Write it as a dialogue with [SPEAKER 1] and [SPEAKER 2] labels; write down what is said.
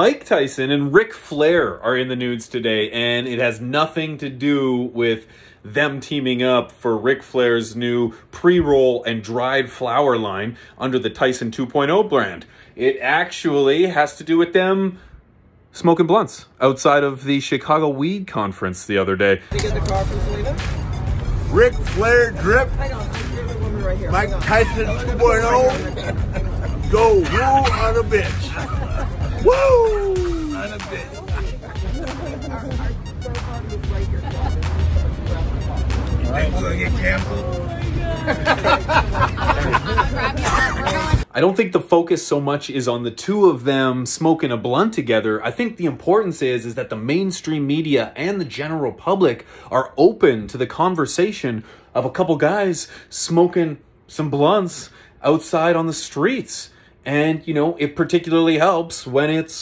[SPEAKER 1] Mike Tyson and Ric Flair are in the news today, and it has nothing to do with them teaming up for Ric Flair's new pre roll and dried flower line under the Tyson 2.0 brand. It actually has to do with them smoking blunts outside of the Chicago Weed Conference the other day.
[SPEAKER 2] Did you get the car from Selena?
[SPEAKER 3] Ric Flair drip,
[SPEAKER 2] Hang on, you're the woman right here.
[SPEAKER 3] Mike Tyson
[SPEAKER 2] Hang on,
[SPEAKER 3] 2.0, go woo on a bitch. Woo?
[SPEAKER 1] I don't think the focus so much is on the two of them smoking a blunt together. I think the importance is is that the mainstream media and the general public are open to the conversation of a couple guys smoking some blunts outside on the streets. And, you know, it particularly helps when it's